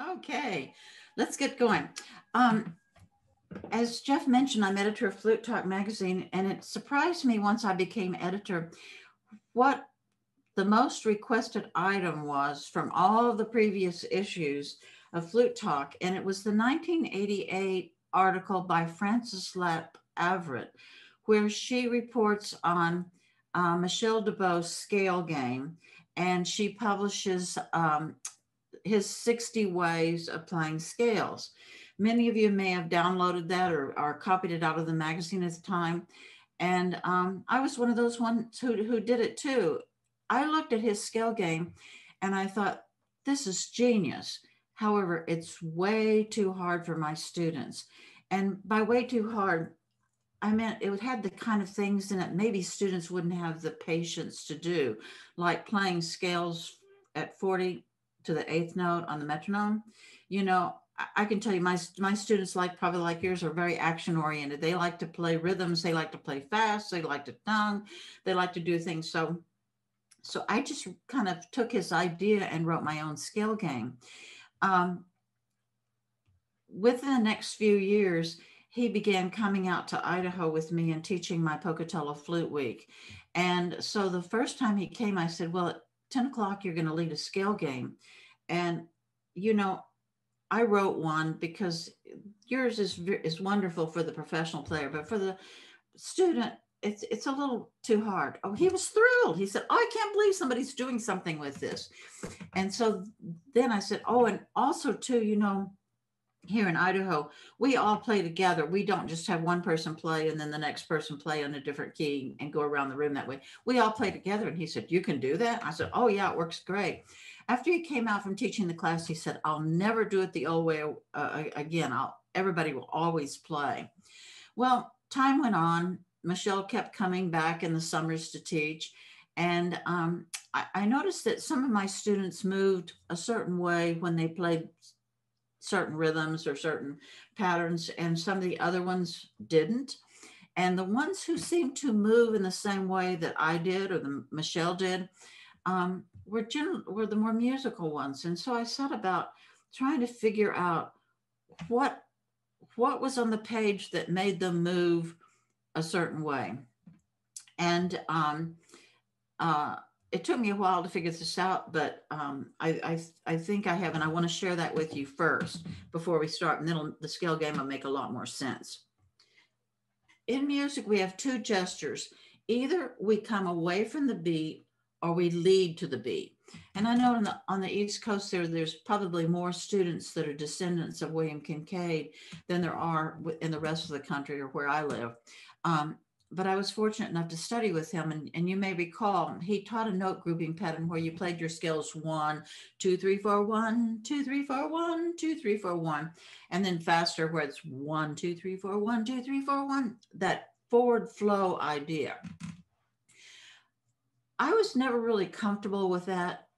Okay, let's get going. Um, as Jeff mentioned, I'm editor of Flute Talk magazine, and it surprised me once I became editor what the most requested item was from all of the previous issues of Flute Talk, and it was the 1988 article by Frances Lapp Averitt, where she reports on uh, Michel Debost's scale game, and she publishes um, his 60 ways of playing scales. Many of you may have downloaded that or, or copied it out of the magazine at the time. And um, I was one of those ones who, who did it too. I looked at his scale game and I thought, this is genius. However, it's way too hard for my students. And by way too hard, I meant it had the kind of things in it maybe students wouldn't have the patience to do, like playing scales at 40 to the eighth note on the metronome. You know, I can tell you my my students like probably like yours are very action oriented. They like to play rhythms. They like to play fast. They like to tongue. They like to do things. So, so I just kind of took his idea and wrote my own scale game. Um, within the next few years, he began coming out to Idaho with me and teaching my Pocatello Flute Week. And so the first time he came, I said, "Well, at ten o'clock, you're going to lead a scale game," and you know I wrote one because yours is is wonderful for the professional player, but for the student, it's it's a little too hard. Oh, he was thrilled. He said, oh, "I can't believe somebody's doing something with this." And so then I said, "Oh, and also too, you know." Here in Idaho, we all play together. We don't just have one person play and then the next person play on a different key and go around the room that way. We all play together. And he said, You can do that? I said, Oh, yeah, it works great. After he came out from teaching the class, he said, I'll never do it the old way uh, again. I'll, everybody will always play. Well, time went on. Michel kept coming back in the summers to teach. And um, I, I noticed that some of my students moved a certain way when they played certain rhythms or certain patterns, and some of the other ones didn't. And the ones who seemed to move in the same way that I did or the Michel did, um, were general were the more musical ones and so i set about trying to figure out what what was on the page that made them move a certain way and um, uh, it took me a while to figure this out but um, I, I, I think i have and i want to share that with you first before we start and then the scale game will make a lot more sense in music we have two gestures either we come away from the beat or we lead to the beat. And I know on the, on the East Coast there, there's probably more students that are descendants of William Kincaid than there are in the rest of the country or where I live. Um, but I was fortunate enough to study with him. And, and you may recall, he taught a note grouping pattern where you played your scales one, two, three, four, one, two, three, four, one, two, three, four, one. And then faster where it's one, two, three, four, one, two, three, four, one. That forward flow idea. I was never really comfortable with that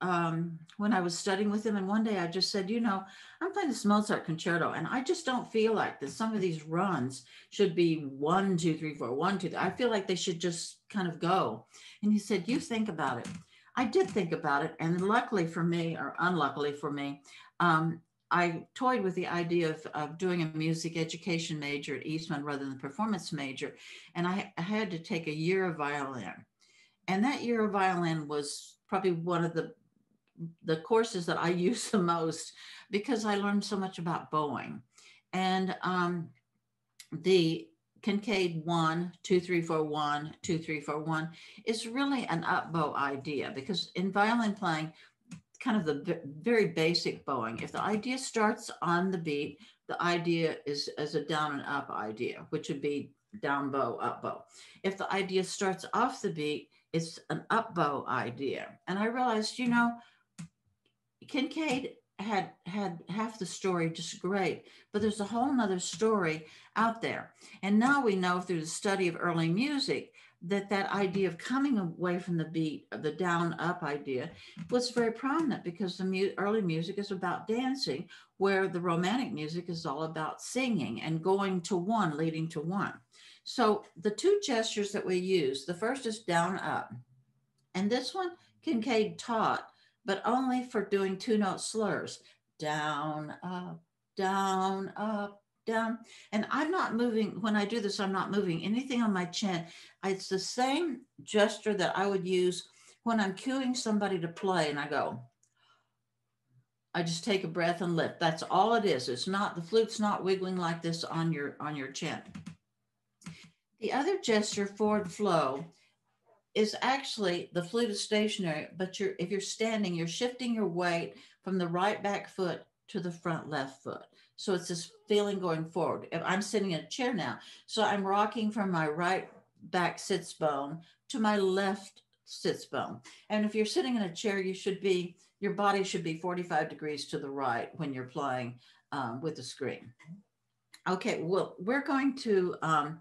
um, when I was studying with him. And one day I just said, you know, I'm playing this Mozart concerto, and I just don't feel like that some of these runs should be one, two, three, four, one, two. Three. I feel like they should just kind of go. And he said, you think about it. I did think about it. And luckily for me, or unluckily for me, um, I toyed with the idea of, of doing a music education major at Eastman rather than the performance major. And I, I had to take a year of violin and that year of violin was probably one of the the courses that I use the most because I learned so much about bowing. And um, the Kincaid one, two, three, four, one, two, three, four, one is really an up bow idea because in violin playing, kind of the very basic bowing, if the idea starts on the beat, the idea is as a down and up idea, which would be down bow, up bow. If the idea starts off the beat, it's an up bow idea. And I realized, you know, Kincaid had had half the story just great, but there's a whole nother story out there. And now we know through the study of early music that that idea of coming away from the beat, of the down up idea, was very prominent because the mu- early music is about dancing, where the romantic music is all about singing and going to one, leading to one. So the two gestures that we use, the first is down up. And this one Kincaid taught, but only for doing two note slurs. down, up, down, up, down. And I'm not moving, when I do this, I'm not moving anything on my chin. It's the same gesture that I would use when I'm cueing somebody to play and I go, I just take a breath and lift. That's all it is. It's not, the flute's not wiggling like this on your, on your chin. The other gesture, forward flow, is actually the flute is stationary, but you're if you're standing, you're shifting your weight from the right back foot to the front left foot. So it's this feeling going forward. If I'm sitting in a chair now, so I'm rocking from my right back sits bone to my left sits bone. And if you're sitting in a chair, you should be your body should be 45 degrees to the right when you're playing um, with the screen. Okay, well, we're going to um,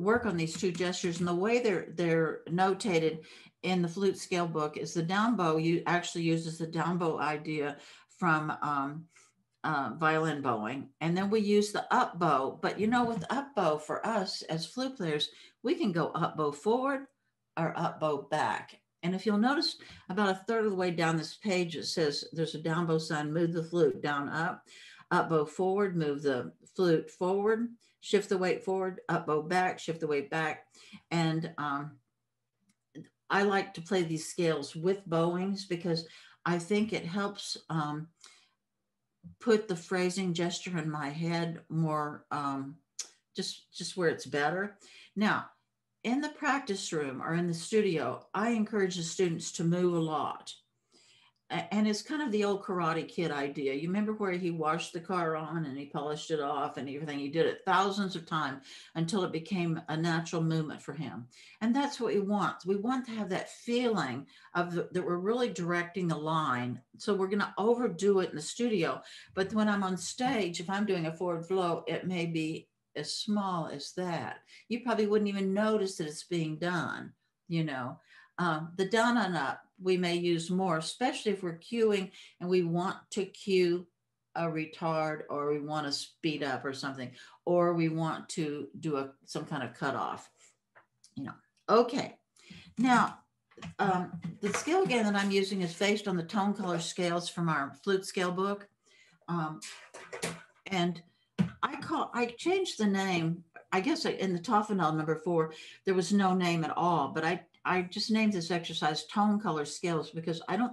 work on these two gestures and the way they're they're notated in the flute scale book is the down bow you actually uses the down bow idea from um, uh, violin bowing. And then we use the up bow but you know with up bow for us as flute players we can go up bow forward or up bow back. And if you'll notice about a third of the way down this page it says there's a down bow sign move the flute down up up bow forward move the flute forward shift the weight forward, up bow back, shift the weight back. And um, I like to play these scales with bowings because I think it helps um, put the phrasing gesture in my head more um, just just where it's better. Now, in the practice room or in the studio, I encourage the students to move a lot and it's kind of the old karate kid idea. You remember where he washed the car on and he polished it off and everything? He did it thousands of times until it became a natural movement for him. And that's what we want we want to have that feeling of the, that we're really directing the line. So we're going to overdo it in the studio. But when i'm on stage if i'm doing a forward flow it may be as small as that. You probably wouldn't even notice that it's being done you know um, the down and up we may use more, especially if we're cueing and we want to cue a retard or we want to speed up or something, or we want to do a some kind of cutoff. You know, okay. Now, um, the scale again that I'm using is based on the tone color scales from our flute scale book. Um, and I call, I changed the name. I guess in the Taffanel number four, there was no name at all, but I I just named this exercise tone color scales because I don't,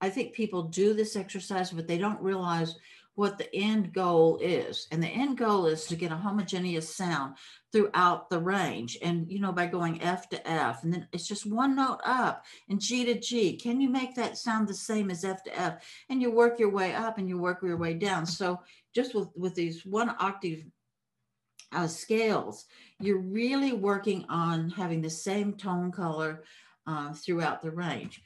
I think people do this exercise, but they don't realize what the end goal is. And the end goal is to get a homogeneous sound throughout the range. And, you know, by going F to F, and then it's just one note up and G to G. Can you make that sound the same as F to F? And you work your way up and you work your way down. So just with, with these one octave uh, scales, you're really working on having the same tone color uh, throughout the range.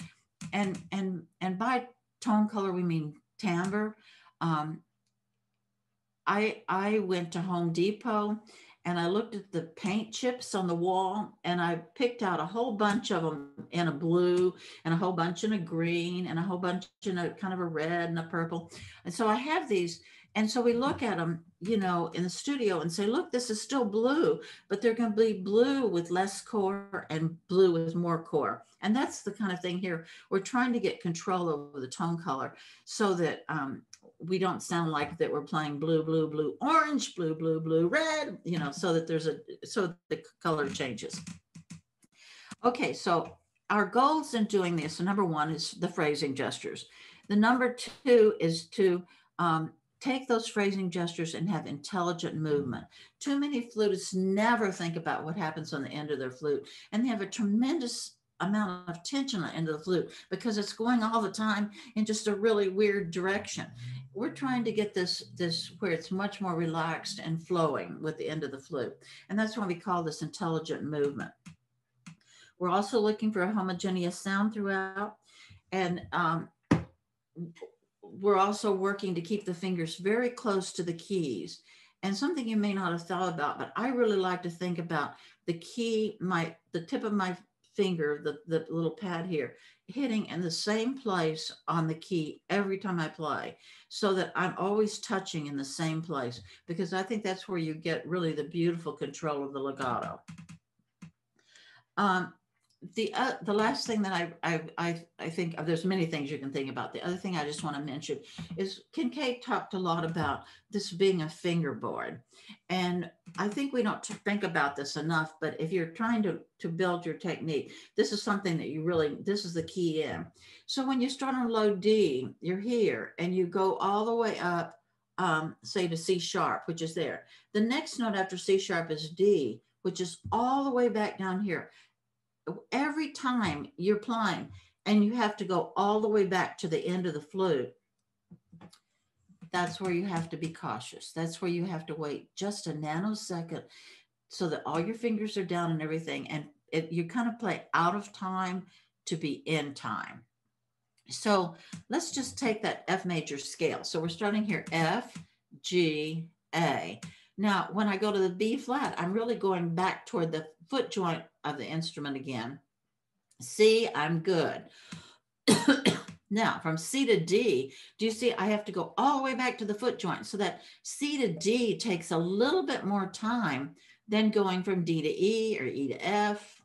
And, and, and by tone color, we mean timbre. Um, I, I went to Home Depot and I looked at the paint chips on the wall and I picked out a whole bunch of them in a blue and a whole bunch in a green and a whole bunch in a kind of a red and a purple. And so I have these and so we look at them, you know, in the studio and say, look, this is still blue, but they're going to be blue with less core and blue with more core. And that's the kind of thing here. We're trying to get control over the tone color so that um, we don't sound like that we're playing blue, blue, blue, orange, blue, blue, blue, red, you know, so that there's a, so the color changes. Okay, so our goals in doing this, number one is the phrasing gestures. The number two is to um, take those phrasing gestures and have intelligent movement. Too many flutists never think about what happens on the end of their flute, and they have a tremendous amount of tension on the end of the flute because it's going all the time in just a really weird direction. We're trying to get this this where it's much more relaxed and flowing with the end of the flute, and that's why we call this intelligent movement. We're also looking for a homogeneous sound throughout, and um, we're also working to keep the fingers very close to the keys. And something you may not have thought about, but I really like to think about the key, my the tip of my finger, the, the little pad here, hitting in the same place on the key every time I play, so that I'm always touching in the same place, because I think that's where you get really the beautiful control of the legato. Um, the uh, the last thing that I, I I I think there's many things you can think about. The other thing I just want to mention is Kincaid talked a lot about this being a fingerboard, and I think we don't think about this enough. But if you're trying to to build your technique, this is something that you really this is the key in. So when you start on low D, you're here, and you go all the way up, um, say to C sharp, which is there. The next note after C sharp is D, which is all the way back down here every time you're playing and you have to go all the way back to the end of the flute, that's where you have to be cautious. That's where you have to wait just a nanosecond so that all your fingers are down and everything. And it, you kind of play out of time to be in time. So let's just take that F major scale. So we're starting here F, G, A. Now, when I go to the B flat, I'm really going back toward the foot joint of the instrument again. C, I'm good. now, from C to D, do you see I have to go all the way back to the foot joint? So that C to D takes a little bit more time than going from D to E or E to F.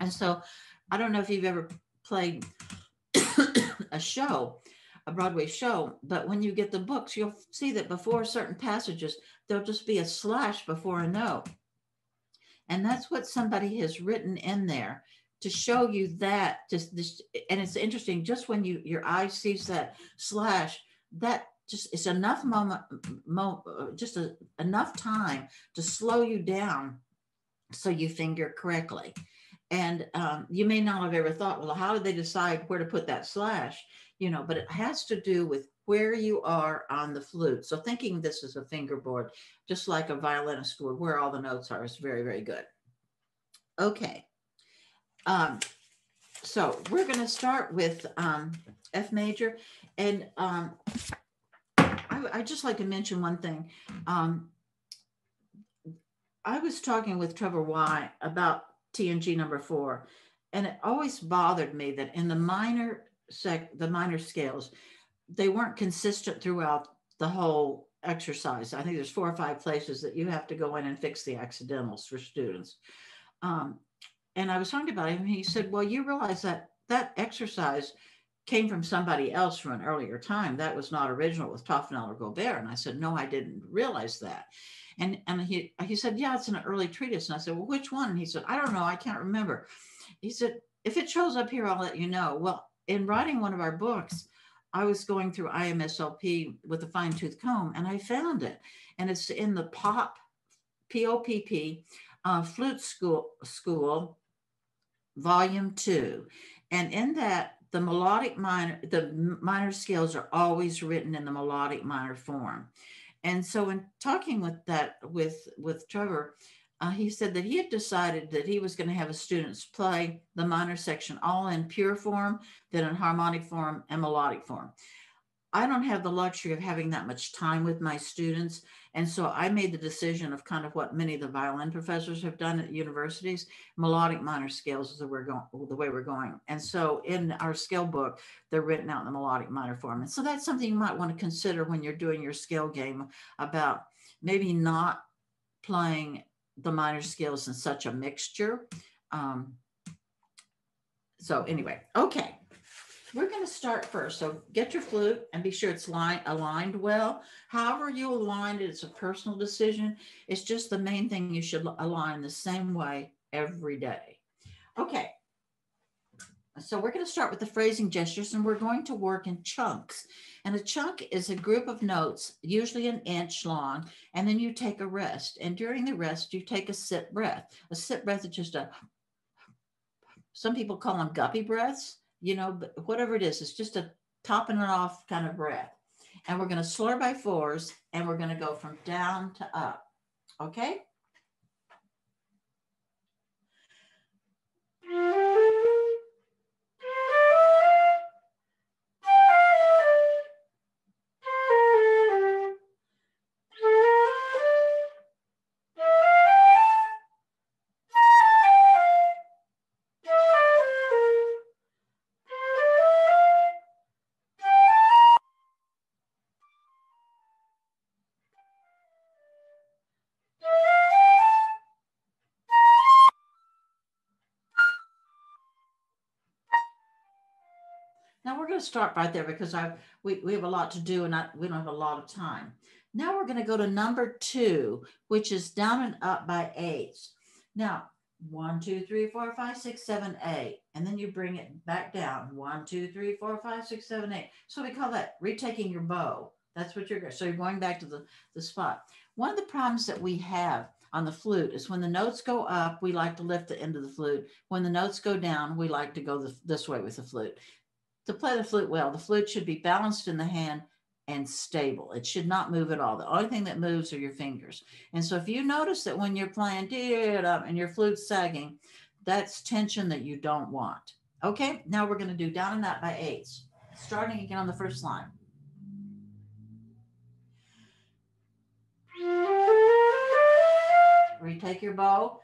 And so I don't know if you've ever played a show, a Broadway show, but when you get the books, you'll see that before certain passages, there'll just be a slash before a note. And that's what somebody has written in there to show you that just this and it's interesting just when you your eye sees that slash that just it's enough moment mo, just a, enough time to slow you down so you finger correctly. And um, you may not have ever thought well how did they decide where to put that slash? You know but it has to do with where you are on the flute. So thinking this is a fingerboard, just like a violinist would, where all the notes are is very, very good. Okay. Um, so we're going to start with um, F major. And um, I, I just like to mention one thing. Um, I was talking with Trevor Wye about T&G number four, and it always bothered me that in the minor sec, the minor scales, they weren't consistent throughout the whole exercise. I think there's four or five places that you have to go in and fix the accidentals for students. Um, and I was talking about him. And he said, "Well, you realize that that exercise came from somebody else from an earlier time. That was not original with Taffanel or Gaubert." And I said, "No, I didn't realize that." And and he he said, "Yeah, it's an early treatise." And I said, "Well, which one?" And he said, "I don't know. I can't remember." He said, "If it shows up here, I'll let you know." Well, in writing one of our books, I was going through IMSLP with a fine tooth comb and I found it. And it's in the Popp, P O P P, uh, Flute School, School, Volume 2. And in that, the melodic minor, the minor scales are always written in the melodic minor form. And so in talking with that, with, with Trevor, uh, he said that he had decided that he was going to have his students play the minor section all in pure form, then in harmonic form and melodic form. I don't have the luxury of having that much time with my students. And so I made the decision of kind of what many of the violin professors have done at universities. Melodic minor scales is the, we're going, the way we're going. And so in our scale book, they're written out in the melodic minor form. And so that's something you might want to consider when you're doing your scale game about maybe not playing the minor scales in such a mixture. Um, so anyway, okay, we're going to start first. So get your flute and be sure it's line, aligned well. However you align it, it's a personal decision. It's just the main thing you should align the same way every day. Okay, so we're going to start with the phrasing gestures and we're going to work in chunks. And a chunk is a group of notes, usually an inch long, and then you take a rest. And during the rest, you take a sit breath. A sit breath is just a, some people call them guppy breaths, you know, but whatever it is, it's just a topping it off kind of breath. And we're going to slur by fours and we're going to go from down to up. Okay? To start right there because I we, we have a lot to do and I, we don't have a lot of time. Now we're going to go to number two, which is down and up by eights. Now, one, two, three, four, five, six, seven, eight. And then you bring it back down. One, two, three, four, five, six, seven, eight. So we call that retaking your bow. That's what you're So you're going back to the, the spot. One of the problems that we have on the flute is when the notes go up, we like to lift the end of the flute. When the notes go down, we like to go the, this way with the flute. To play the flute well, the flute should be balanced in the hand and stable. It should not move at all. The only thing that moves are your fingers. And so if you notice that when you're playing and your flute's sagging, that's tension that you don't want. Okay, now we're going to do down and up by eights, starting again on the first line. Retake your bow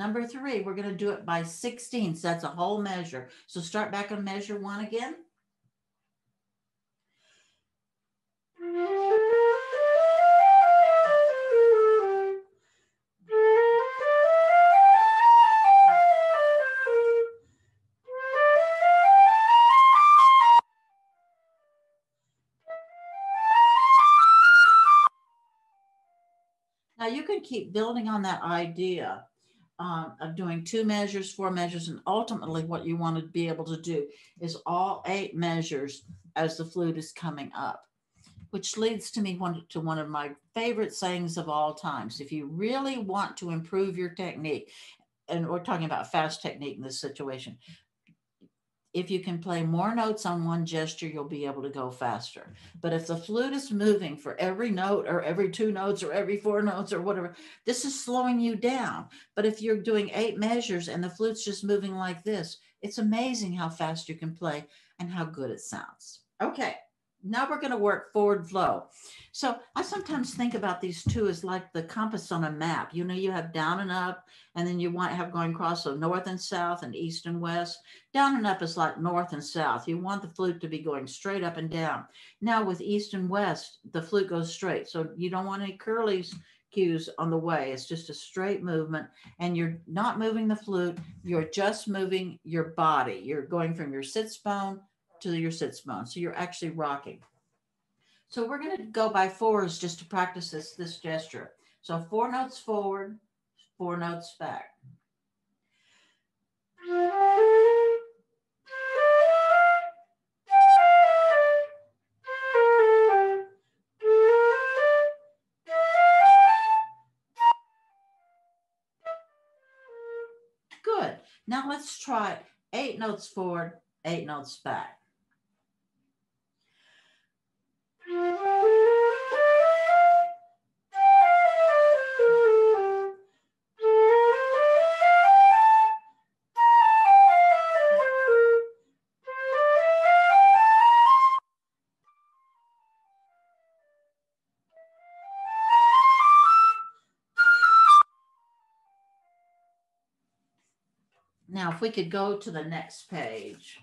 Number three, we're going to do it by 16. So that's a whole measure. So start back on measure one again. Now you can keep building on that idea um, of doing two measures, four measures, and ultimately what you want to be able to do is all eight measures as the flute is coming up, which leads to me one, to one of my favorite sayings of all times. If you really want to improve your technique, and we're talking about fast technique in this situation, if you can play more notes on one gesture, you'll be able to go faster. Mm-hmm. But if the flute is moving for every note or every two notes or every four notes or whatever, this is slowing you down. But if you're doing eight measures and the flute's just moving like this, it's amazing how fast you can play and how good it sounds. Okay now we're going to work forward flow. So I sometimes think about these two as like the compass on a map. You know, you have down and up, and then you want have going across so north and south and east and west. Down and up is like north and south. You want the flute to be going straight up and down. Now with east and west, the flute goes straight. So you don't want any curlies cues on the way. It's just a straight movement and you're not moving the flute. You're just moving your body. You're going from your sits bone to your sits bone. So you're actually rocking. So we're going to go by fours just to practice this, this gesture. So four notes forward, four notes back. Good. Now let's try eight notes forward, eight notes back. If we could go to the next page.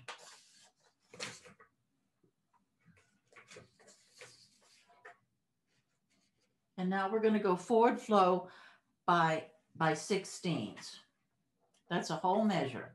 And now we're going to go forward flow by, by 16s. That's a whole measure.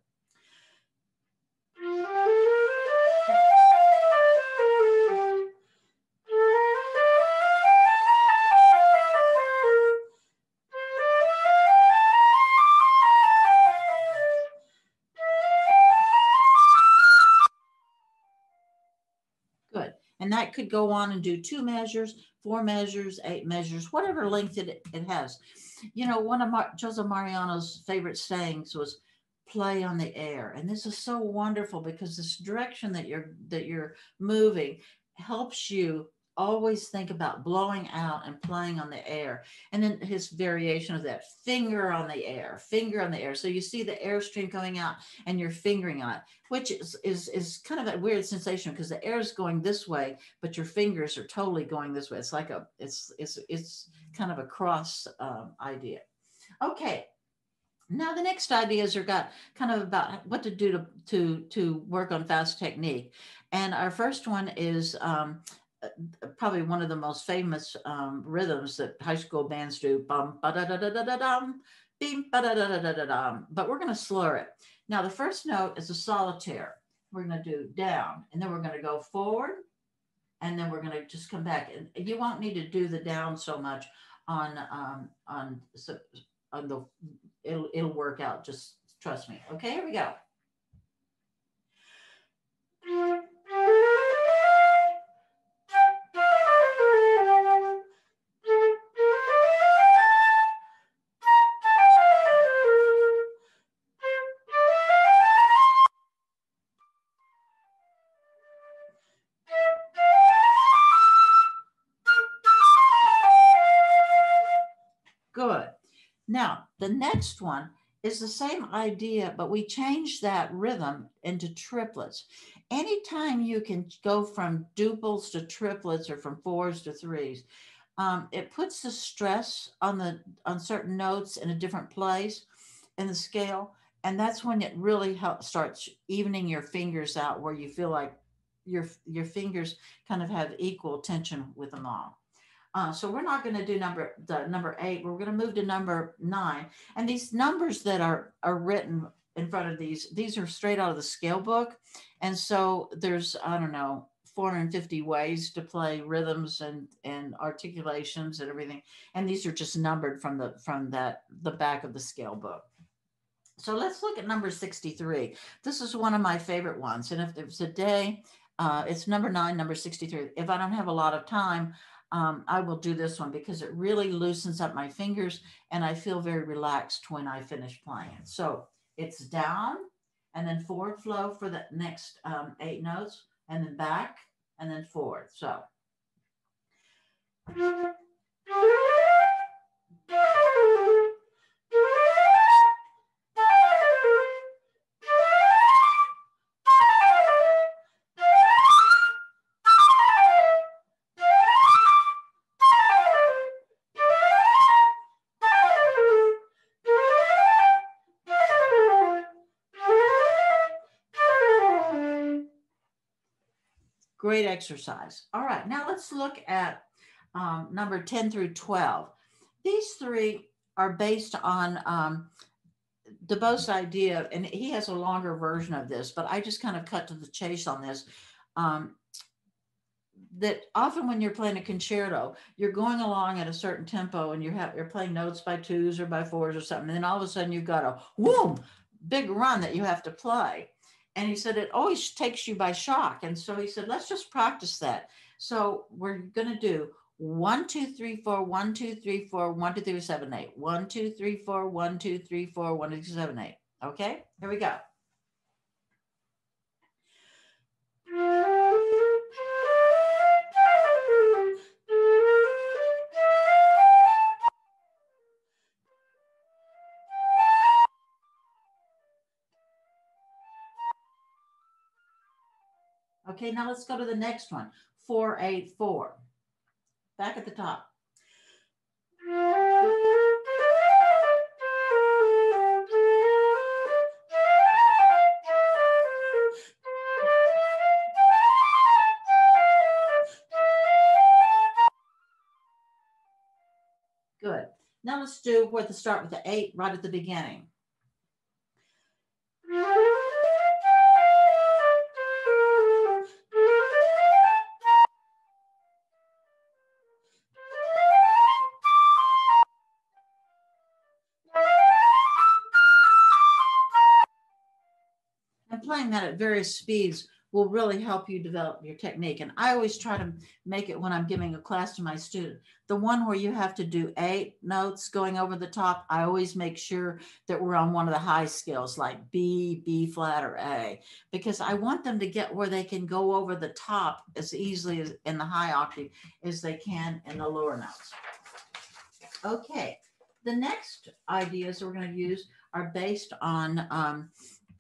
And could go on and do two measures, four measures, eight measures, whatever length it, it has. You know, one of Mar- Joseph Mariano's favorite sayings was play on the air. And this is so wonderful because this direction that you're that you're moving helps you always think about blowing out and playing on the air. And then his variation of that finger on the air, finger on the air. So you see the air stream coming out and you're fingering on it, which is, is, is kind of a weird sensation because the air is going this way, but your fingers are totally going this way. It's like a, it's, it's, it's kind of a cross um, idea. Okay. Now the next ideas are got kind of about what to do to to to work on fast technique, and our first one is um, probably one of the most famous um, rhythms that high school bands do. Bum ba da da da da da dum, beam ba da da da da da dum. But we're going to slur it. Now the first note is a solitaire. We're going to do down, and then we're going to go forward, and then we're going to just come back. And you won't need to do the down so much on um, on on the it'll it'll work out. Just trust me. Okay, here we go. The next one is the same idea, but we change that rhythm into triplets. Anytime you can go from duples to triplets or from fours to threes, um, it puts the stress on the on certain notes in a different place in the scale, and that's when it really helps starts evening your fingers out, where you feel like your your fingers kind of have equal tension with them all. Uh, so we're not going to do number the number eight. We're going to move to number nine. And these numbers that are are written in front of these, these are straight out of the scale book. And so there's I don't know 450 ways to play rhythms and and articulations and everything. And these are just numbered from the from that the back of the scale book. So let's look at number 63. This is one of my favorite ones. And if there's a day, uh, it's number nine, number 63. If I don't have a lot of time, um, I will do this one because it really loosens up my fingers and I feel very relaxed when I finish playing. So it's down and then forward flow for the next um, eight notes and then back and then forward. So. Great exercise. All right, now let's look at um, number 10 through 12. These three are based on um, idea, and he has a longer version of this, but I just kind of cut to the chase on this. Um, that often when you're playing a concerto, you're going along at a certain tempo and you're, you're playing notes by twos or by fours or something. And then all of a sudden you've got a whoom, big run that you have to play. And he said, it always takes you by shock. And so he said, let's just practice that. So we're going to do one, two, three, four, one, two, three, four, one, two, three, seven, eight. One, two, three, four, one, two, three, four, one, two, seven, eight. Okay, here we go. Okay, now let's go to the next one. 484. Back at the top. Good. Now let's do where to start with the eight right at the beginning. Playing that at various speeds will really help you develop your technique. And I always try to make it when I'm giving a class to my student. The one where you have to do eight notes going over the top, I always make sure that we're on one of the high scales like B, B flat, or A, because I want them to get where they can go over the top as easily as in the high octave as they can in the lower notes. Okay, the next ideas we're going to use are based on um,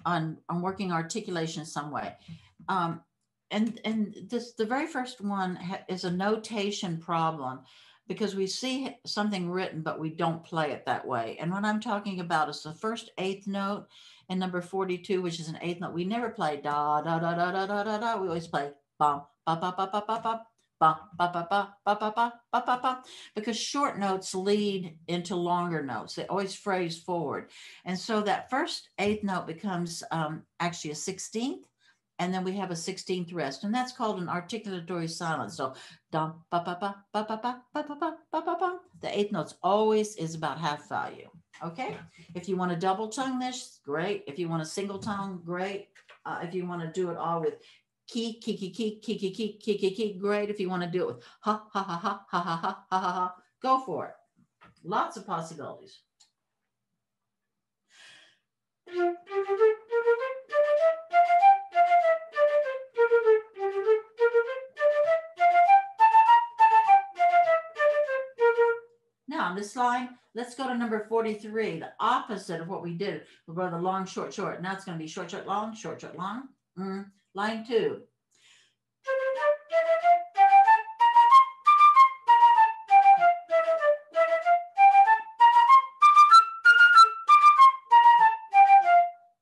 on on working articulation some way. Um, and and this the very first one is a notation problem. because we see something written, but we don't play it that way. And what I'm talking about is the first eighth note in number 42, which is an eighth note. We never play da da da da da da da da. We always play ba ba ba ba ba ba ba. Ba, ba, ba, ba, ba, ba, ba, ba, ba, ba, because short notes lead into longer notes. They always phrase forward. And so that first eighth note becomes um, actually a 16th and then we have a 16th rest, and that's called an articulatory silence. So, dum, ba, ba, ba, ba, ba, ba, ba, ba, ba, ba, ba, ba. The eighth notes always is about half value. Okay. If you want to double tongue this, great. If you want a single tongue, great. Uh, if you want to do it all with key, key, key, key, key, key, key, key, key, key, great. If you want to do it with ha, ha, ha, ha, ha, ha, ha, ha, ha, go for it. Lots of possibilities. Now on this line, let's go to number 43, the opposite of what we did. We'll go the long, short, short. Now it's going to be short, short, long, short, short, long. Mm. Line two.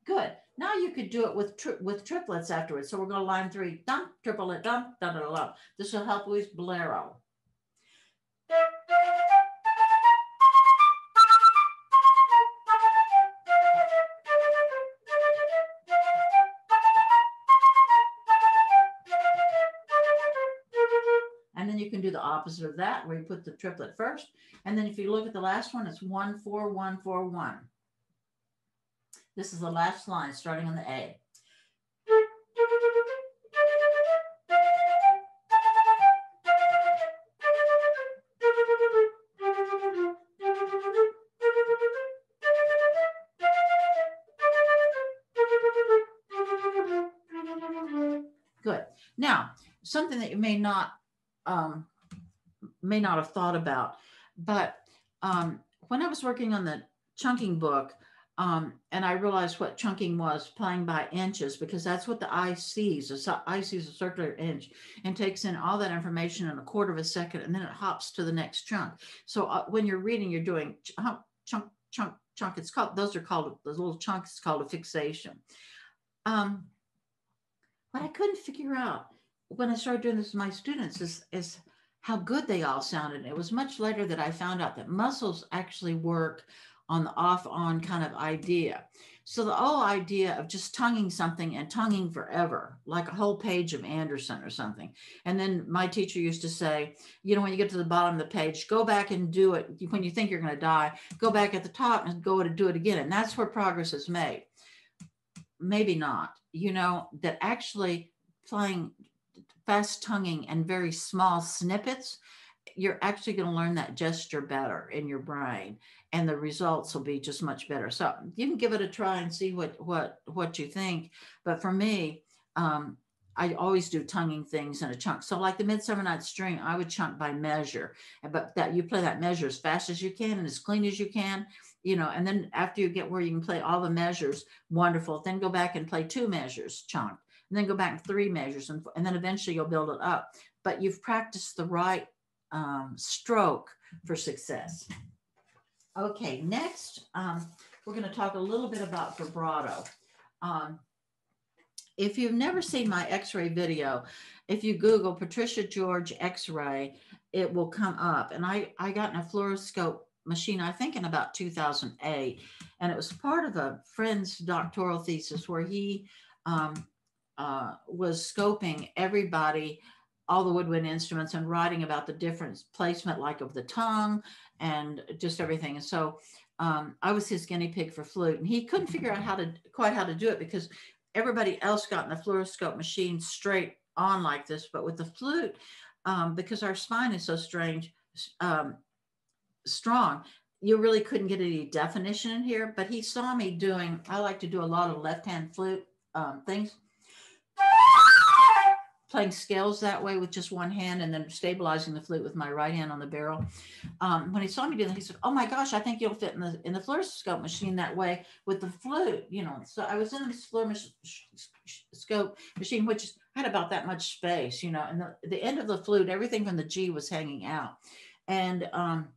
Good. Now you could do it with tri with triplets afterwards. So we're going to line three, dum, triplet, dum, da, da, da, da. This will help with bolero. Opposite of that, where you put the triplet first. And then if you look at the last one, it's one, four, one, four, one. This is the last line starting on the A. Good. Now, something that you may not um, may not have thought about. But um, when I was working on the chunking book, um, and I realized what chunking was playing by inches because that's what the eye sees. The eye sees a circular inch and takes in all that information in a quarter of a second and then it hops to the next chunk. So uh, when you're reading, you're doing chunk, chunk, chunk, chunk. It's called, those are called, those little chunks, it's called a fixation. Um, what I couldn't figure out when I started doing this with my students is, is how good they all sounded. It was much later that I found out that muscles actually work on the off on kind of idea. So the whole idea of just tonguing something and tonguing forever, like a whole page of Andersen or something. And then my teacher used to say, you know, when you get to the bottom of the page, go back and do it. When you think you're going to die, go back at the top and go to do it again. And that's where progress is made. Maybe not, you know, that actually playing fast tonguing and very small snippets, you're actually going to learn that gesture better in your brain and the results will be just much better. So you can give it a try and see what what what you think. But for me, um, I always do tonguing things in a chunk. So like the Midsummer Night's Dream, I would chunk by measure, but that you play that measure as fast as you can and as clean as you can, you know, and then after you get where you can play all the measures, wonderful. Then go back and play two measures chunk and then go back three measures, and, and then eventually you'll build it up. But you've practiced the right um, stroke for success. Okay, next, um, we're going to talk a little bit about vibrato. Um, if you've never seen my x-ray video, if you Google Patricia George x-ray, it will come up. And I, I got in a fluoroscope machine, I think in about 2008. And it was part of a friend's doctoral thesis where he um, uh, was scoping everybody, all the woodwind instruments, and writing about the different placement, like of the tongue and just everything. And so um, I was his guinea pig for flute, and he couldn't figure out how to quite how to do it because everybody else got in the fluoroscope machine straight on like this, but with the flute, um, because our spine is so strange, um, strong, you really couldn't get any definition in here. But he saw me doing. I like to do a lot of left hand flute um, things playing scales that way with just one hand and then stabilizing the flute with my right hand on the barrel. Um, when he saw me do that, he said, "Oh my gosh, I think you'll fit in the in the fluoroscope machine that way with the flute." You know, so I was in this fluoroscope machine, which had about that much space, you know, and the, the end of the flute, everything from the G was hanging out. And um,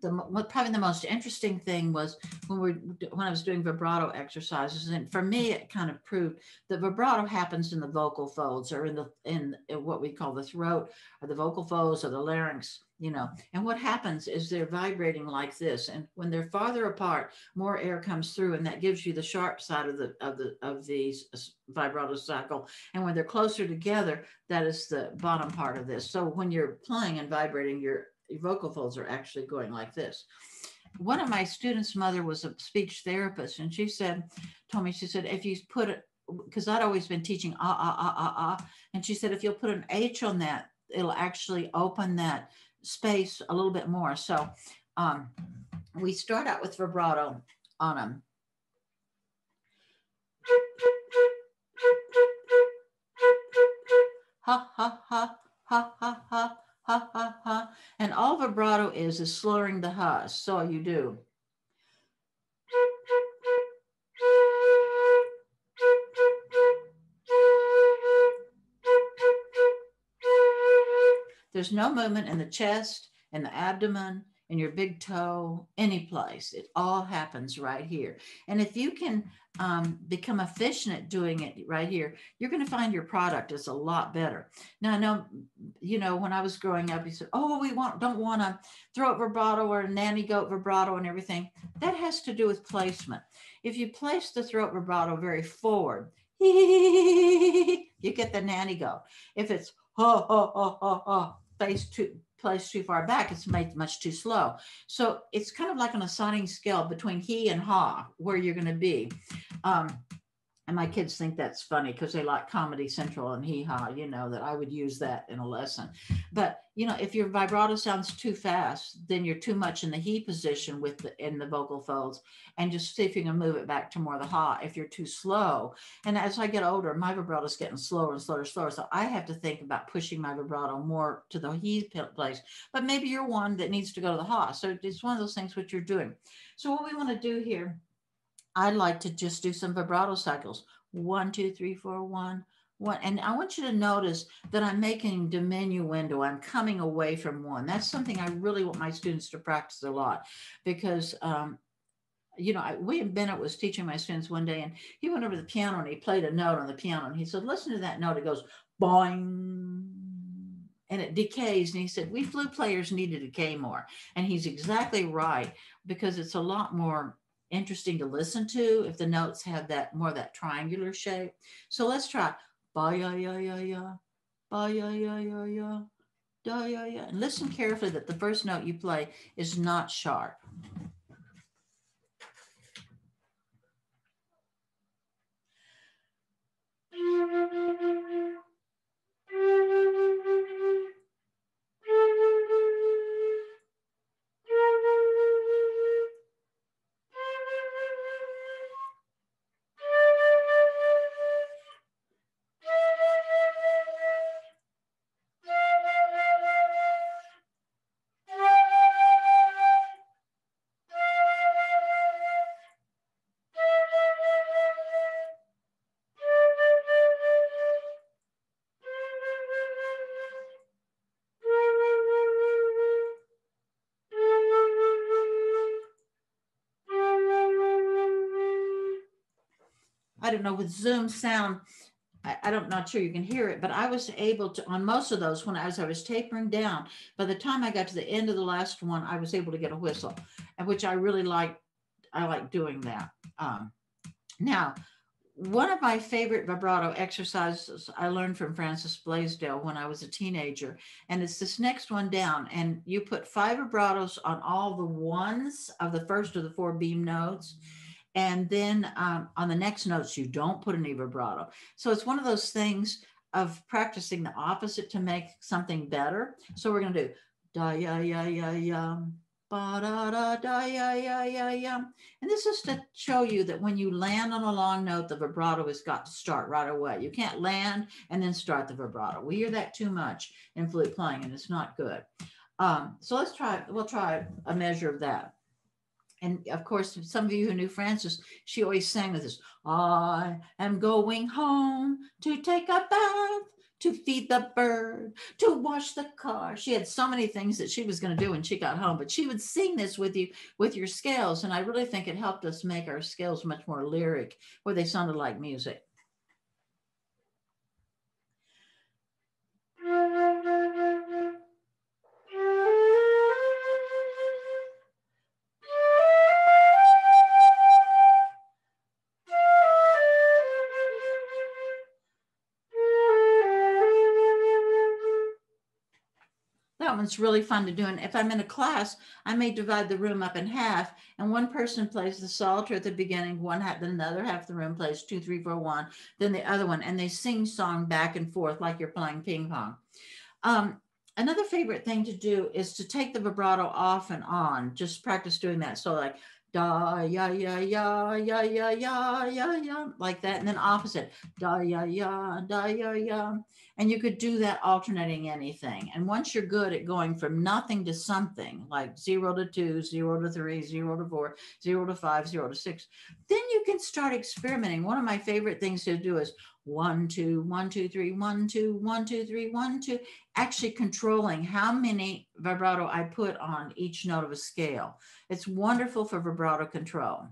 the probably the most interesting thing was when we when I was doing vibrato exercises, and for me it kind of proved that vibrato happens in the vocal folds or in the in, what we call the throat or the vocal folds or the larynx, you know. And what happens is they're vibrating like this, and when they're farther apart, more air comes through, and that gives you the sharp side of the of the of the uh, vibrato cycle. And when they're closer together, that is the bottom part of this. So when you're playing and vibrating, you're vocal folds are actually going like this. One of my students' mother was a speech therapist, and she said, told me, she said, if you put it, because I'd always been teaching ah, ah, ah, ah, ah. And she said, if you'll put an H on that, it'll actually open that space a little bit more. So um, we start out with vibrato on them. Ha, ha, ha, ha, ha, ha ha, ha, ha. And all vibrato is is slurring the ha. So you do. There's no movement in the chest and the abdomen in your big toe, any place. It all happens right here. And if you can um, become efficient at doing it right here, you're going to find your product is a lot better. Now, I know, you know, when I was growing up, you said, oh, we want, don't want to throat vibrato or nanny goat vibrato and everything. That has to do with placement. If you place the throat vibrato very forward, you get the nanny goat. If it's ha, ha, ha, ha, ha, face to placed too far back, it's made much too slow. So it's kind of like an a signing scale between he and ha, where you're going to be. Um, and my kids think that's funny because they like Comedy Central and hee haw, you know, that I would use that in a lesson. But, you know, if your vibrato sounds too fast, then you're too much in the he position with the in the vocal folds and just see if you can move it back to more the ha if you're too slow. And as I get older, my vibrato is getting slower and slower and slower. So I have to think about pushing my vibrato more to the he place. But maybe you're one that needs to go to the ha. So it's one of those things what you're doing. So what we want to do here I like to just do some vibrato cycles. One, two, three, four, one, one. And I want you to notice that I'm making diminuendo. I'm coming away from one. That's something I really want my students to practice a lot because, um, you know, I, William Bennett was teaching my students one day and he went over to the piano and he played a note on the piano and he said, listen to that note. It goes boing and it decays. And he said, we flute players need to decay more. And he's exactly right because it's a lot more interesting to listen to if the notes have that more that triangular shape. So let's try ba ya ya ya ya, ba ya ya ya ya, da ya ya. And listen carefully that the first note you play is not sharp. I don't know, with Zoom sound, I, don't not sure you can hear it, but I was able to on most of those when I was I was tapering down. By the time I got to the end of the last one, I was able to get a whistle, and which I really like. I like doing that. Um, now, one of my favorite vibrato exercises I learned from Frances Blaisdell when I was a teenager, and it's this next one down. And you put five vibratos on all the ones of the first of the four beam notes. And then um, on the next notes, you don't put any vibrato. So it's one of those things of practicing the opposite to make something better. So we're going to do da ya ya ya ya. Ba da da da ya ya ya ya. And this is to show you that when you land on a long note, the vibrato has got to start right away. You can't land and then start the vibrato. We hear that too much in flute playing, and it's not good. Um, so let's try. We'll try a measure of that and of course, some of you who knew Frances, she always sang with this I am going home to take a bath, to feed the bird, to wash the car. She had so many things that she was going to do when she got home, but she would sing this with you with your scales. And I really think it helped us make our scales much more lyric, where they sounded like music. One's really fun to do. And if I'm in a class, I may divide the room up in half, and one person plays the psalter at the beginning, one half, then the other half of the room plays two, three, four, one, then the other one, and they sing song back and forth like you're playing ping pong. Um, another favorite thing to do is to take the vibrato off and on. Just practice doing that. So like da ya ya ya ya ya ya ya ya like that, and then opposite da ya ya da ya ya and you could do that alternating anything. And once you're good at going from nothing to something, like zero to two, zero to three, zero to four, zero to five, zero to six, then you can start experimenting. One of my favorite things to do is one, two, one, two, three, one, two, one, two, three, one, two, actually controlling how many vibrato I put on each note of a scale. It's wonderful for vibrato control.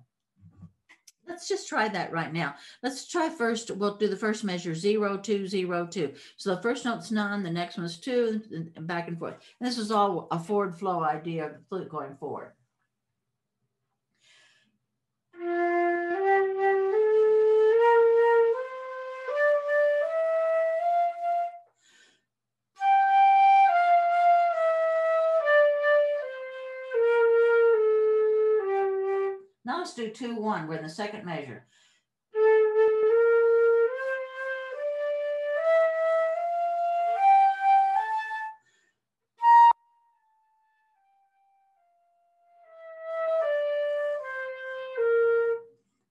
Let's just try that right now. Let's try first. We'll do the first measure zero, two, zero, two. So the first note's none, the next one's two, and back and forth. And this is all a forward flow idea of the flute going forward. Do two, one. We're in the second measure.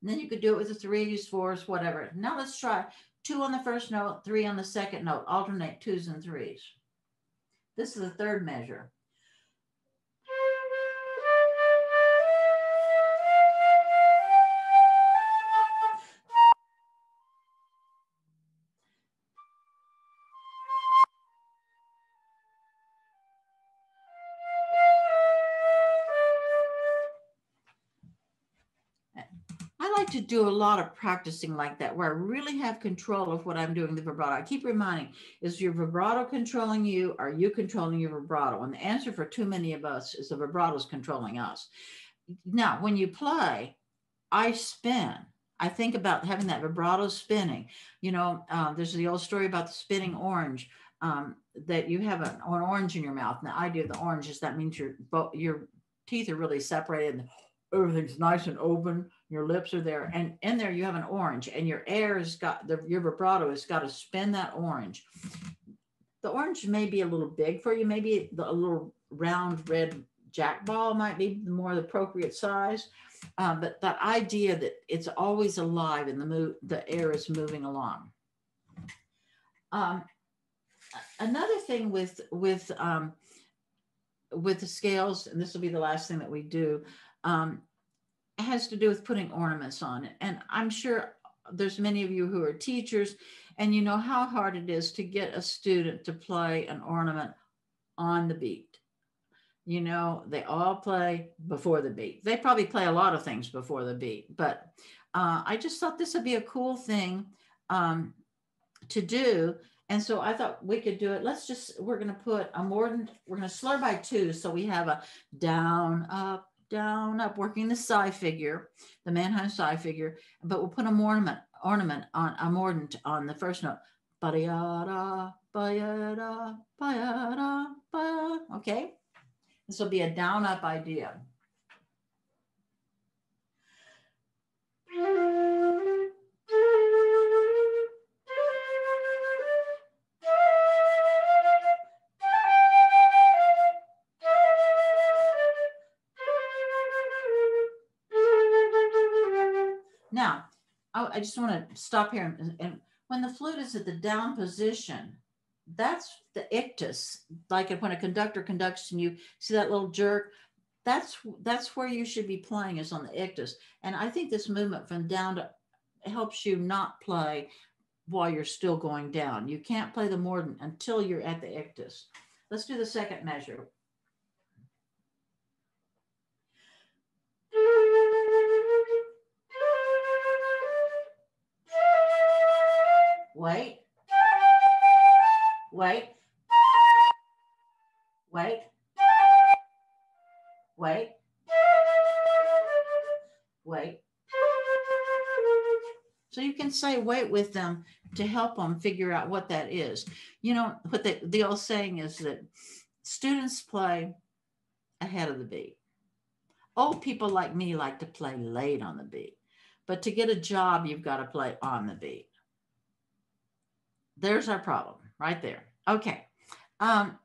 And then you could do it with the threes, fours, whatever. Now let's try two on the first note, three on the second note. Alternate twos and threes. This is the third measure. Do a lot of practicing like that where I really have control of what I'm doing the vibrato. I keep reminding, is your vibrato controlling you? Are you controlling your vibrato? And the answer for too many of us is the vibrato is controlling us. Now, when you play, I spin. I think about having that vibrato spinning. You know, uh, there's the old story about the spinning orange. Um, that you have an, an, orange in your mouth. And the idea of the orange is that means your your teeth are really separated and everything's nice and open your lips are there and in there you have an orange and your air has got the your vibrato has got to spin that orange. The orange may be a little big for you maybe the, a little round red jack ball might be more the appropriate size uh, but that idea that it's always alive and the move the air is moving along. Um, another thing with with um, with the scales and this will be the last thing that we do um, has to do with putting ornaments on it. And I'm sure there's many of you who are teachers and you know how hard it is to get a student to play an ornament on the beat. You know, they all play before the beat. They probably play a lot of things before the beat, but uh, I just thought this would be a cool thing um, to do. And so I thought we could do it. Let's just, we're going to put a mordent, we're going to slur by two. So we have a down, up, down, up, working the sigh figure, the Mannheim sigh figure, but we'll put a ornament, ornament on a mordent on the first note. Ba-da-da, ba-da, ba-da, ba. Okay, this will be a down up idea. I just want to stop here. And, and, when the flute is at the down position, that's the ictus. Like when a conductor conducts and you see that little jerk, that's that's where you should be playing is on the ictus. And I think this movement from down to helps you not play while you're still going down. You can't play the mordent until you're at the ictus. Let's do the second measure. Wait. Wait. Wait. Wait. Wait. So you can say wait with them to help them figure out what that is. You know, what the, the old saying is that students play ahead of the beat. Old people like me like to play late on the beat. But to get a job, you've got to play on the beat. There's our problem right there. Okay. Um,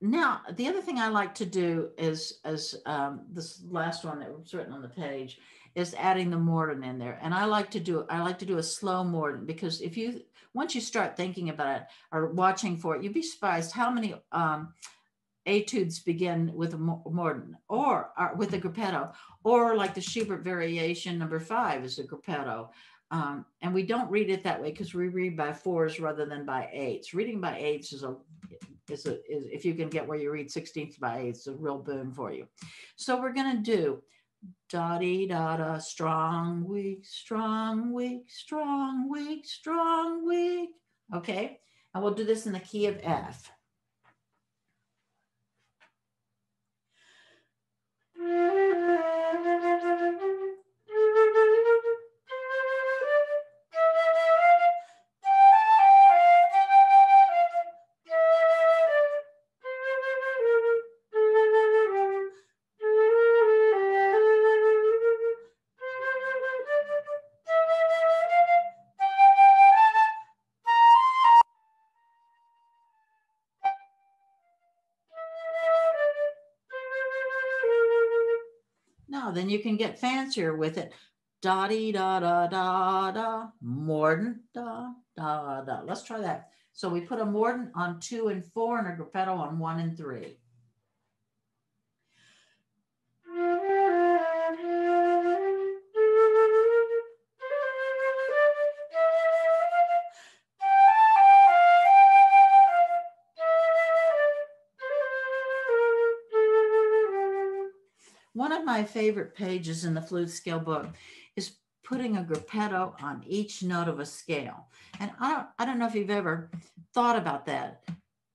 now, the other thing I like to do is, as um, this last one that was written on the page, is adding the mordent in there. And I like to do I like to do a slow mordent because if you once you start thinking about it or watching for it, you'd be surprised how many um, etudes begin with a mordent or, or with a gruppetto, or like the Schubert variation number five is a gruppetto. Um, and we don't read it that way because we read by fours rather than by eights. Reading by eights is a is a is if you can get where you read sixteenths by eights, a real boon for you. So we're going to do da dee da da strong weak strong weak strong weak strong weak okay and we'll do this in the key of f then you can get fancier with it. Da dee da da da da, mordent da da da. Let's try that. So we put a mordent on two and four and a gruppetto on one and three. My favorite pages in the flute scale book is putting a gruppetto on each note of a scale. And I don't, I don't know if you've ever thought about that,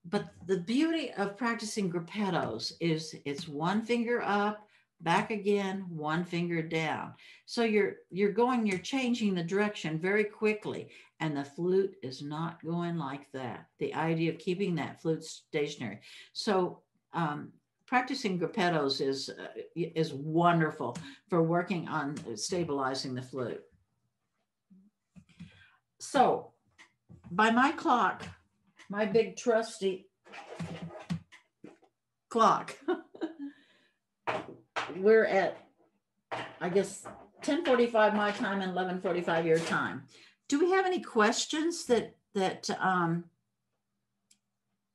but the beauty of practicing gruppettos is it's one finger up, back again, one finger down. So you're you're going, you're changing the direction very quickly. And the flute is not going like that. The idea of keeping that flute stationary. So um, practicing gruppettos is uh, is wonderful for working on stabilizing the flute. So, by my clock, my big trusty clock, we're at, I guess, 10:45 my time and 11:45 your time. Do we have any questions that that um,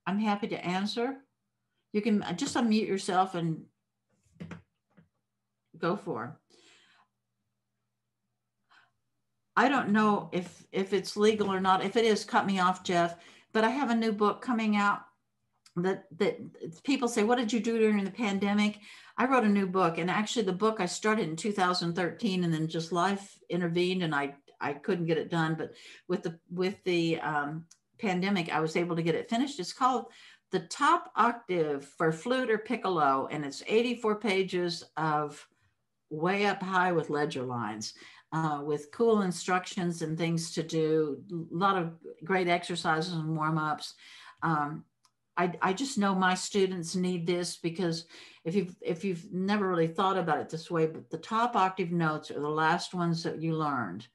I'm happy to answer? You can uh, just unmute yourself and go for. I don't know if if it's legal or not. If it is, cut me off, Jeff. But I have a new book coming out that that people say, "What did you do during the pandemic?" I wrote a new book, and actually, the book I started in 2013, and then just life intervened, and I I couldn't get it done. But with the with the um, pandemic, I was able to get it finished. It's called the top octave for flute or piccolo, and it's 84 pages of way up high with ledger lines, uh, with cool instructions and things to do, a lot of great exercises and warm ups. Um, I, I just know my students need this because if you've if you've never really thought about it this way, but the top octave notes are the last ones that you learned,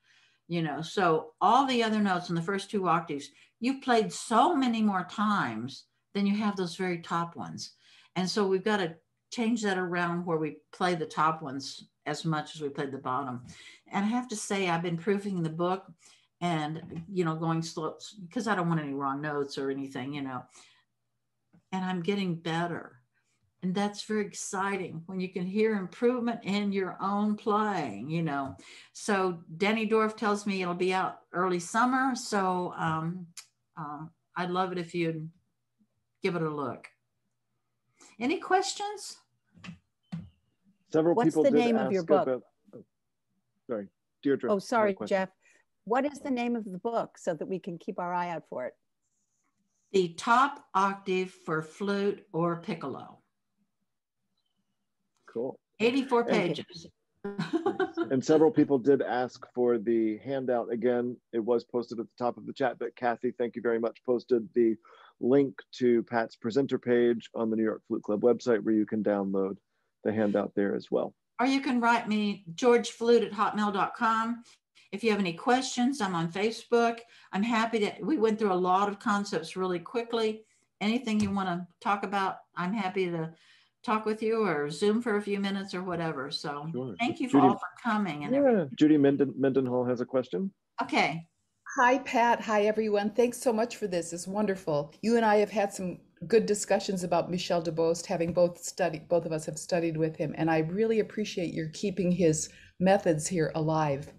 you know. So all the other notes in the first two octaves, you've played so many more times then you have those very top ones. And so we've got to change that around where we play the top ones as much as we play the bottom. And I have to say, I've been proofing the book and, you know, going slow because I don't want any wrong notes or anything, you know. And I'm getting better. And that's very exciting when you can hear improvement in your own playing, you know. So Danny Dorf tells me it'll be out early summer. So um, uh, I'd love it if you'd give it a look. Any questions? Several What's people the did name of your book? about- oh, sorry, Deirdre. Oh, sorry. Jeff. What is the name of the book so that we can keep our eye out for it? The top octave for flute or piccolo. Cool. 84 Thank pages. And several people did ask for the handout. Again, it was posted at the top of the chat, but Kathy, thank you very much, posted the link to Pat's presenter page on the New York Flute Club website where you can download the handout there as well. or you can write me georgeflute at hotmail.com if you have any questions i'm on facebook i'm happy that we went through a lot of concepts really quickly anything you want to talk about i'm happy to talk with you or zoom for a few minutes or whatever so Sure. thank you for Judy- all for coming and everything. Yeah, Judy Minden, Mendenhall has a question. okay Hi, Pat. Hi, everyone. Thanks so much for this. It's wonderful. You and I have had some good discussions about Michel Debost, having both studied, both of us have studied with him, and I really appreciate your keeping his methods here alive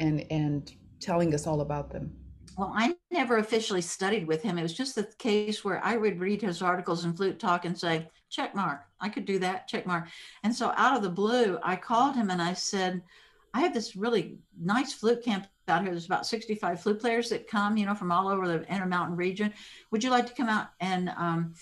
and and telling us all about them. Well, I never officially studied with him. It was just the case where I would read his articles in Flute Talk and say, check mark, I could do that, check mark. And so out of the blue, I called him and I said, I have this really nice flute camp out here. There's about 65 flute players that come, you know, from all over the Intermountain region. Would you like to come out and um,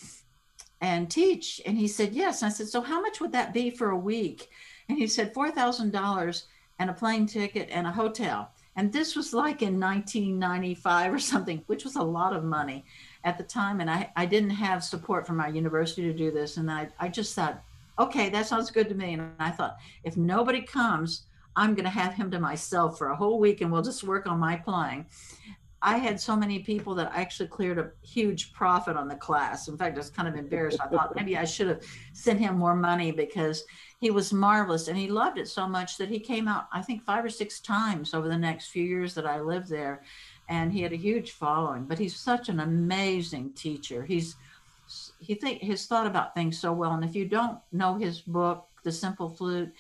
and teach? And he said, yes. And I said, so how much would that be for a week? And he said, $4,000 and a plane ticket and a hotel. And this was like in 1995 or something, which was a lot of money at the time. And I, I didn't have support from my university to do this. And I, I just thought, okay, that sounds good to me. And I thought, if nobody comes, I'm going to have him to myself for a whole week and we'll just work on my playing. I had so many people that I actually cleared a huge profit on the class. In fact, I was kind of embarrassed. I thought maybe I should have sent him more money because he was marvelous and he loved it so much that he came out, I think, five or six times over the next few years that I lived there. And he had a huge following, but he's such an amazing teacher. He's he think his thought about things so well. And if you don't know his book, The Simple Flute,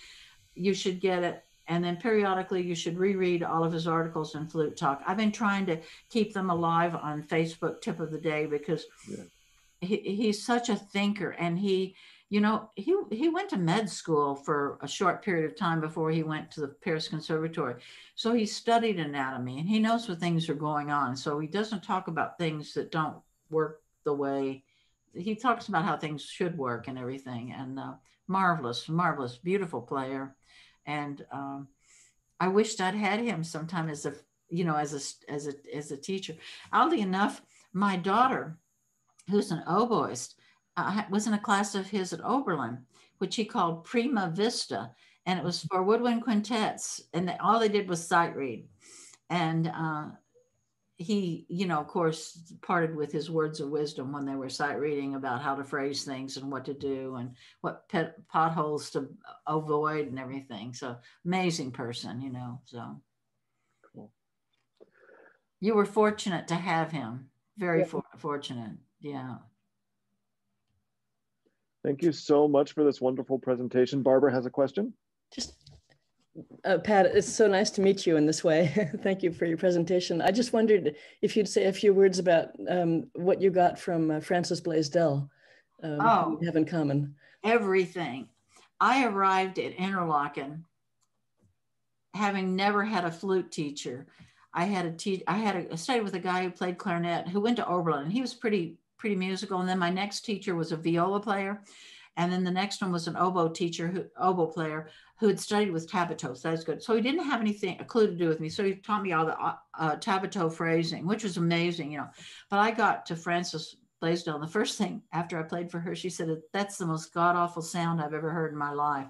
you should get it and then periodically you should reread all of his articles in flute talk i've been trying to keep them alive on facebook tip of the day because Yeah. he, he's such a thinker and he you know he he went to med school for a short period of time before he went to the paris conservatory. So he studied anatomy and he knows what things are going on. So he doesn't talk about things that don't work the way he talks about how things should work and everything. And uh, marvelous marvelous beautiful player. And um, I wished I'd had him sometime as a you know as a as a as a teacher. Oddly enough, my daughter, who's an oboist, uh, was in a class of his at Oberlin, which he called Prima Vista, and it was for woodwind quintets, and they, all they did was sight read, and uh, he, you know, of course, parted with his words of wisdom when they were sight reading about how to phrase things and what to do and what pet potholes to avoid and everything. So amazing person, you know. So Cool. you were fortunate to have him. Very Yeah. for- fortunate. Yeah. Thank you so much for this wonderful presentation. Barbara has a question. Just, uh, Pat, it's so nice to meet you in this way. Thank you for your presentation. I just wondered if you'd say a few words about um, what you got from uh, Frances Blaisdell um, Oh. who have in common. everything. I arrived at Interlochen having never had a flute teacher. I had a teach. I had a I studied with a guy who played clarinet who went to Oberlin. And he was pretty pretty musical. And then my next teacher was a viola player, and then the next one was an oboe teacher, who oboe player who had studied with Tabuteau. So that's good. So he didn't have anything a clue to do with me. So he taught me all the uh, uh, phrasing, which was amazing, you know. But I got to Frances Blaisdell. And the first thing after I played for her, she said, "That's the most god awful sound I've ever heard in my life."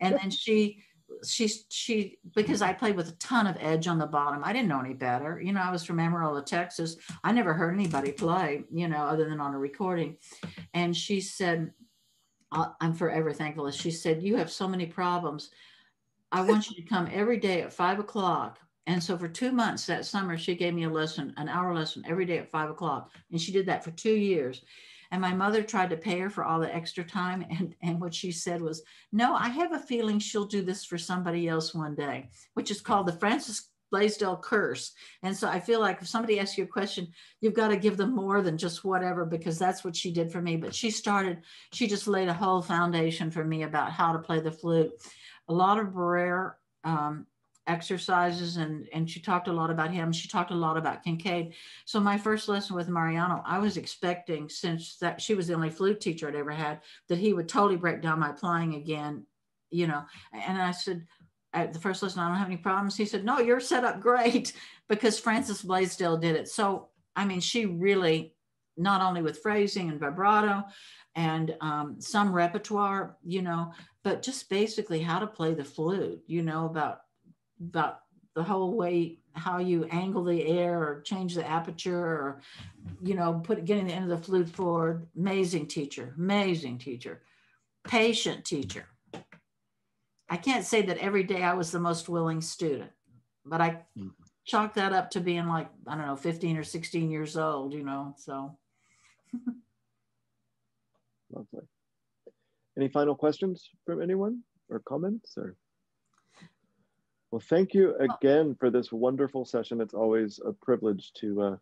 And then she, she, she, because I played with a ton of edge on the bottom. I didn't know any better. You know, I was from Amarillo, Texas. I never heard anybody play, you know, other than on a recording. And she said, "I- "I'm forever thankful." As she said, "You have so many problems. I want you to come every day at five o'clock." And so for two months that summer, she gave me a lesson, an hour lesson every day at five o'clock. And she did that for two years. And my mother tried to pay her for all the extra time. And, and what she said was, No, I have a feeling she'll do this for somebody else one day, which is called the Frances Blaisdell curse. And so I feel like if somebody asks you a question, you've got to give them more than just whatever, because that's what she did for me. But she started, she just laid a whole foundation for me about how to play the flute. A lot of rare um, exercises and and she talked a lot about him. She talked a lot about kincaid. So my first lesson with mariano i was expecting since that she was the only flute teacher i'd ever had that he would totally break down my playing again you know. And i said at the first lesson i don't have any problems. He said no you're set up great because frances blaisdell did it. So i mean she really not only with phrasing and vibrato and um, some repertoire you know but just basically how to play the flute you know about about the whole way how you angle the air or change the aperture or you know put getting the end of the flute forward. Amazing teacher amazing teacher patient teacher. I can't say that every day i was the most willing student but i mm. chalk that up to being like i don't know 15 or 16 years old you know so. Lovely. Any final questions from anyone or comments or well, thank you again for this wonderful session. It's always a privilege to uh,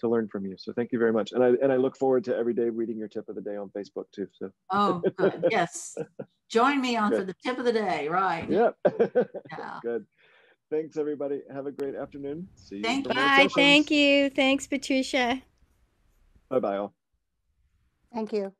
to learn from you. So thank you very much. And I and I look forward to every day reading your tip of the day on Facebook too. So oh, good. yes, join me on good. for the tip of the day. Right. Yep. yeah. Good. Thanks, everybody. Have a great afternoon. See you. Thank you. Bye. Thank you. Thanks, Patricia. Bye bye all. Thank you.